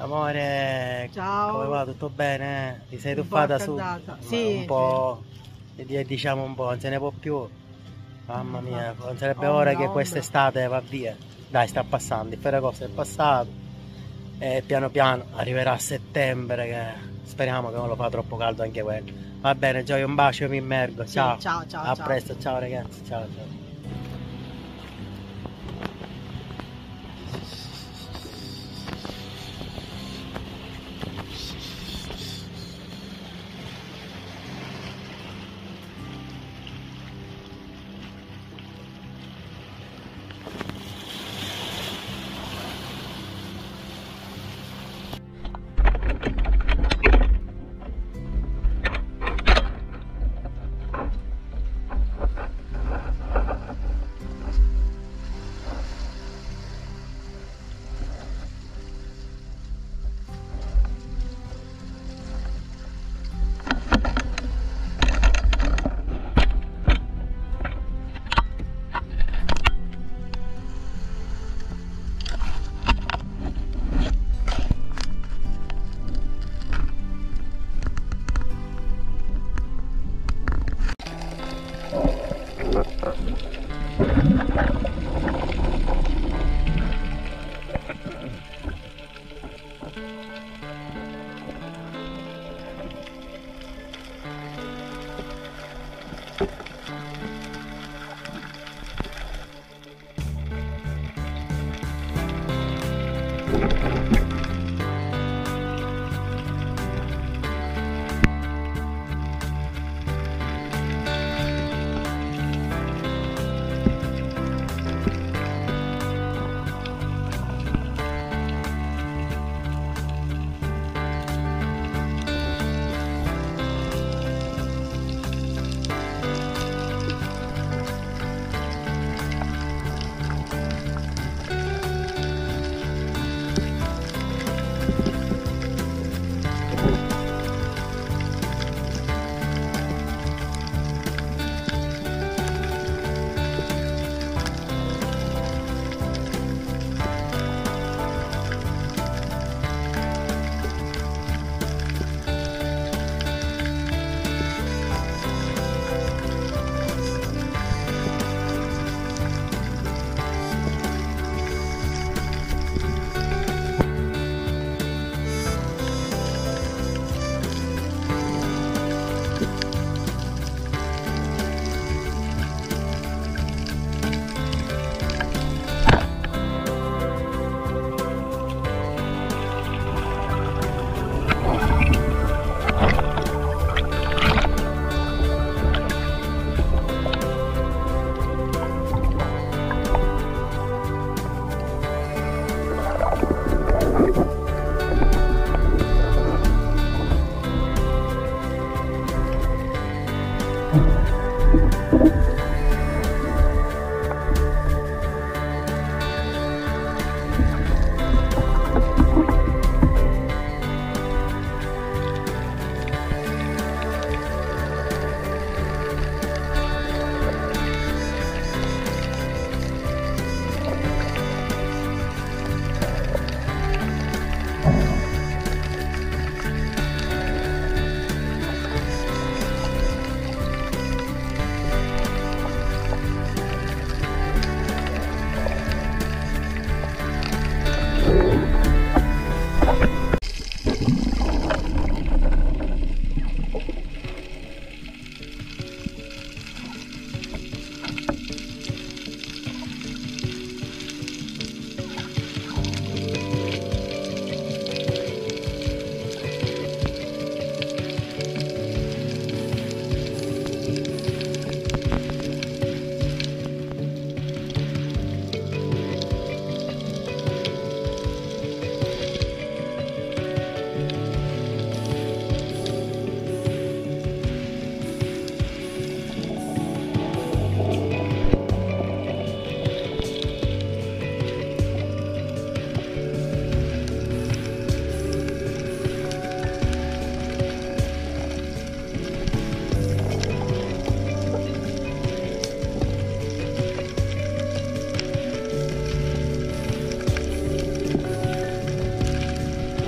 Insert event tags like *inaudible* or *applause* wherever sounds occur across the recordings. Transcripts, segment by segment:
Amore, Ciao. come va? Tutto bene? Ti sei Un tuffata su? Sì, un po', e diciamo un po', non se ne può più. Mamma mia, non sarebbe Ombra, ora che quest'estate va via. Dai, sta passando, il Ferragosto è passato. E piano piano arriverà a settembre che speriamo che non lo fa troppo caldo anche quello. Va bene, Gioia, un bacio, mi immergo. Sì, Ciao. ciao, ciao, A ciao. presto, ciao ragazzi, ciao ciao.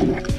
Connect.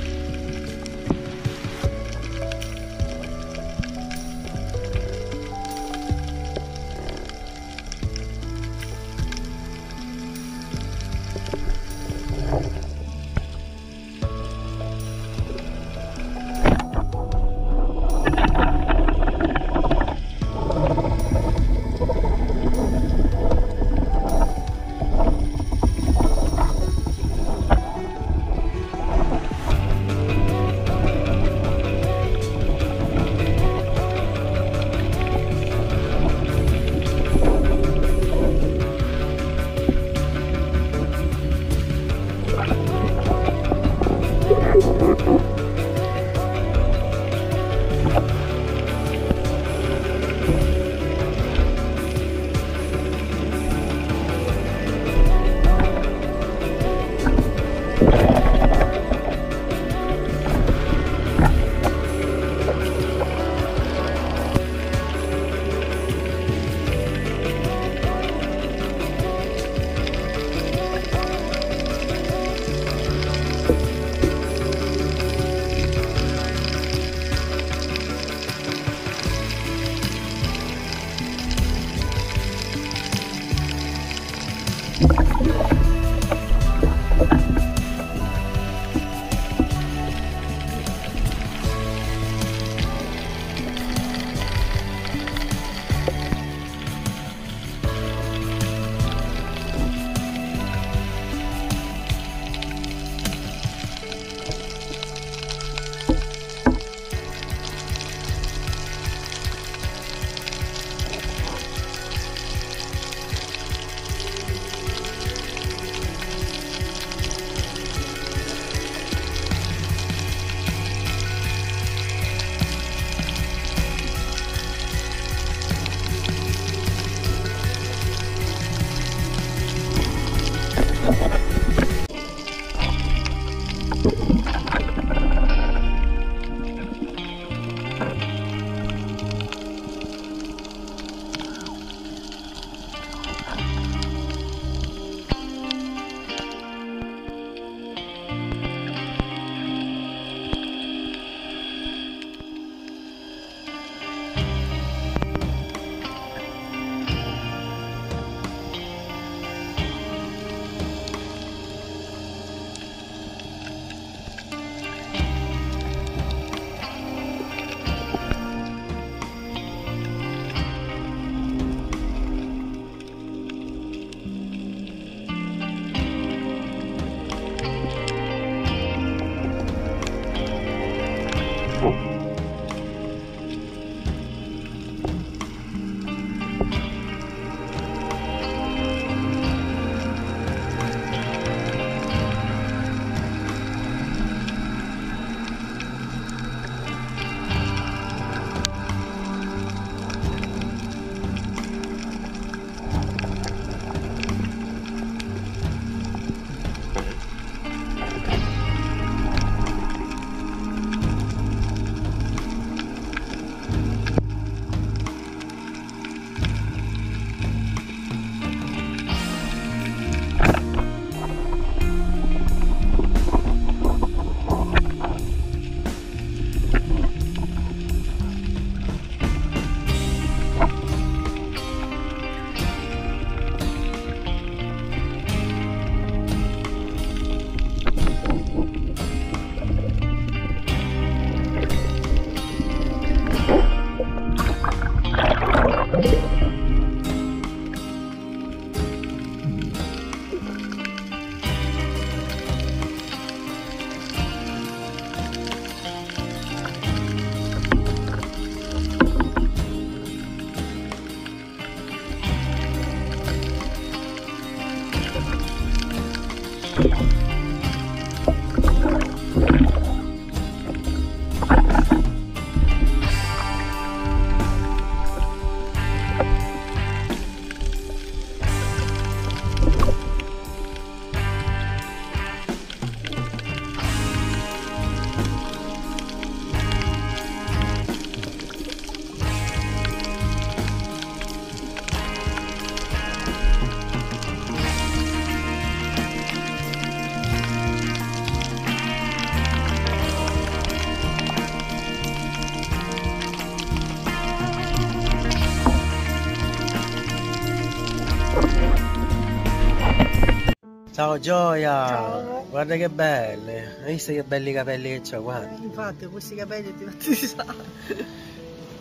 Ciao Gioia! Ciao. Guarda che belle! Hai visto che belli capelli che ho? Guarda. Infatti, questi capelli ti fatti sa.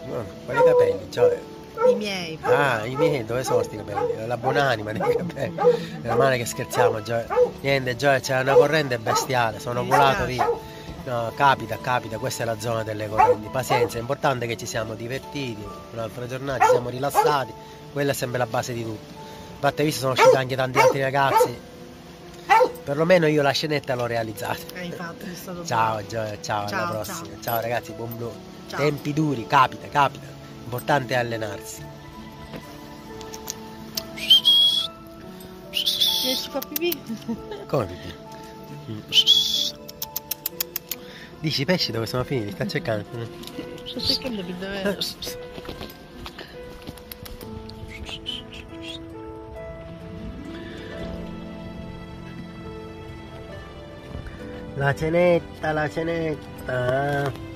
No, quali capelli, Gioia? I miei. Ah, i miei, dove sono sti capelli? La buonanima dei capelli. Meno male che scherziamo, Gioia. Niente, Gioia, c'è una corrente bestiale, sono volato via. No, capita, capita, questa è la zona delle correnti. Pazienza, è importante che ci siamo divertiti, un'altra giornata, ci siamo rilassati, quella è sempre la base di tutto. Infatti, visto, sono usciti anche tanti altri ragazzi. Perlomeno io la scenetta l'ho realizzata. Eh, infatti, è stato Ciao ciao, Ciao, alla prossima. ciao. Ciao, ragazzi, buon blu. Ciao. Tempi duri, capita, capita. Importante è allenarsi. Riesci a fare pipì? *laughs* Come pipì? Dici i pesci dove sono finiti? Sta cercando. Sto cercando per *laughs* La cenetta, la cenetta.